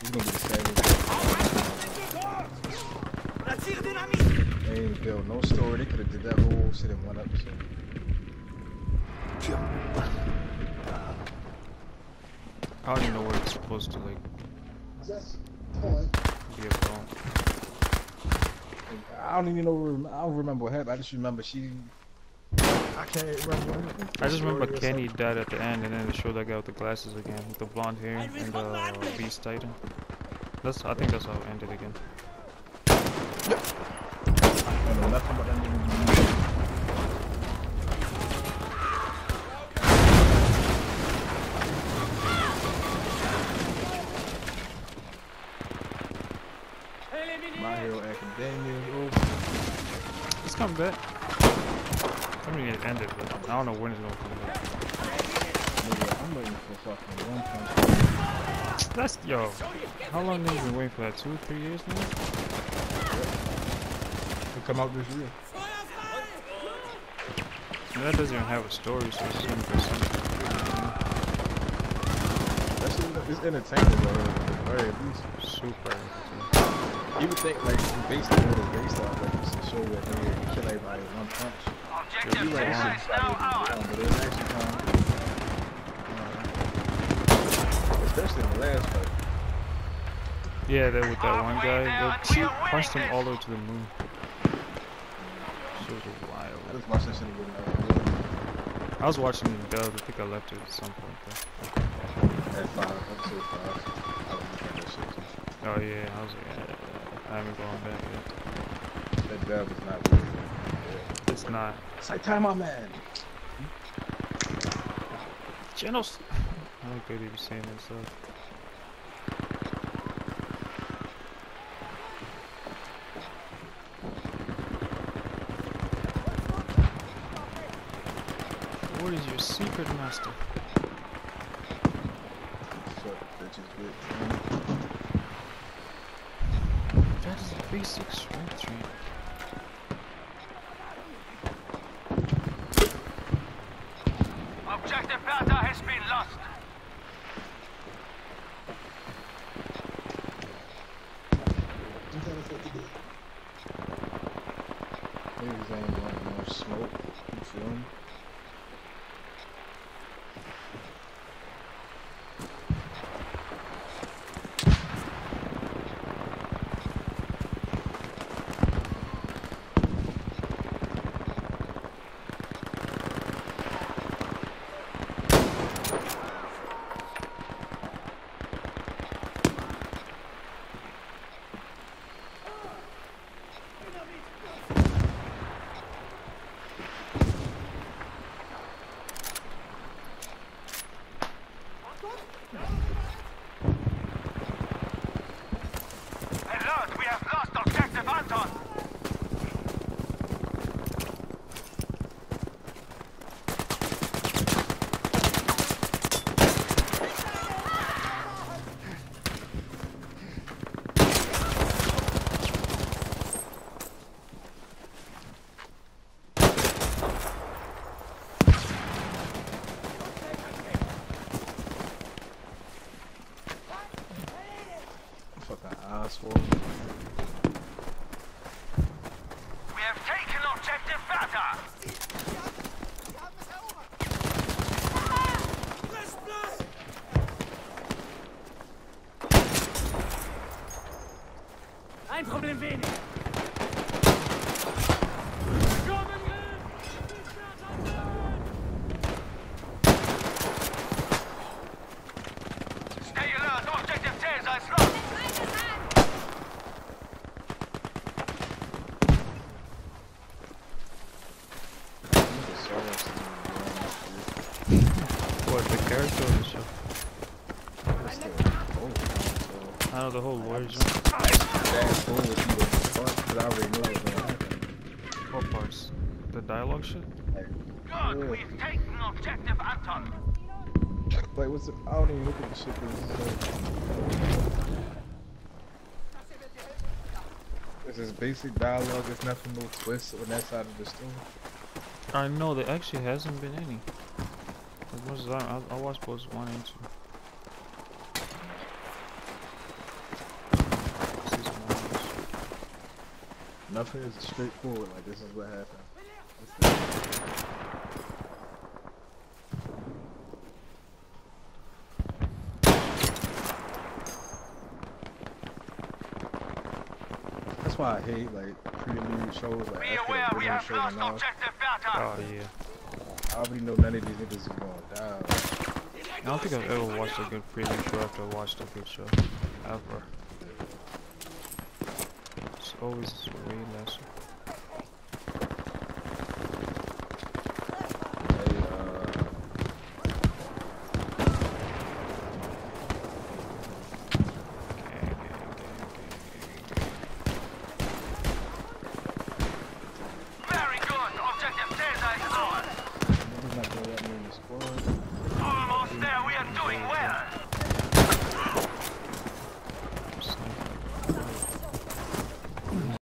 He's gonna be the same. They ain't build no story. They could have did that whole shit in one episode. I don't even know where it's supposed to like Just point. be about. I don't even know. I don't remember what happened. I just remember she. I can't remember. I just remember Kenny died at the end, and then they showed that guy with the glasses again, with the blonde hair and the uh, Beast Titan. That's I think that's how it ended again. I don't know nothing about that nigga. My Hero Academia is over. It's coming back. I mean, it ended, but I don't know when it's gonna come back. Nigga, I'm waiting for fucking One Punch That's yo. How long have you been waiting for that? Two, three years now? to come out this year. And that doesn't even have a story, so it's gonna be something. That entertaining though, at the very least. Super. You would think like based on what it's based off, like it's a show where they kill everybody with one punch. But you like this shit probably wrong, but it's actually kind of, especially in the last fight. Yeah, that with that one guy, they- she punched him all the way to the moon. Shit was I wild. just watched that shit I was watching the dub. I think I left it at some point though. At five, episode five. I was looking at shit. Oh yeah, I was like, yeah, I haven't gone back yet. That dub is not really good. It's not. It's like time, my man. Genos. I like that he was saying that stuff. What is your secret, master? Fuck, bitches, bitch. That is a basic strength tree. Objective Bertha has been lost. I'm trying to fuck you. Niggas ain't want no smoke. You feel me? Alert, we have lost Objective Anton. Fucking asshole. We have taken Objective Bertha. Ein Problem weniger. Stay alert, Objective Caesar is lost. Nigga Soros is doing this What, the character of the show? shit. The old one, so I know the whole lawyer joint. fast forward to the front, 'cause I already knew what gonna happen. What parts? The dialogue shit? Good, we've taken Objective Anton. Like, what's it? I don't even look at the shit. 'cause it's so- It's just basic dialogue. There's nothing, no twists on that side of the story. I know there actually hasn't been any. As much as I, I, I was supposed one inch. Nothing is straightforward. Like this is what happened. That's why I hate like prelude shows like Be after aware, the we video have show lost and objective Delta. Oh yeah. I already know none of these niggas is gonna die. I don't think I've ever watched a good prelude show after I watched a good show. Ever. It's always way less. score.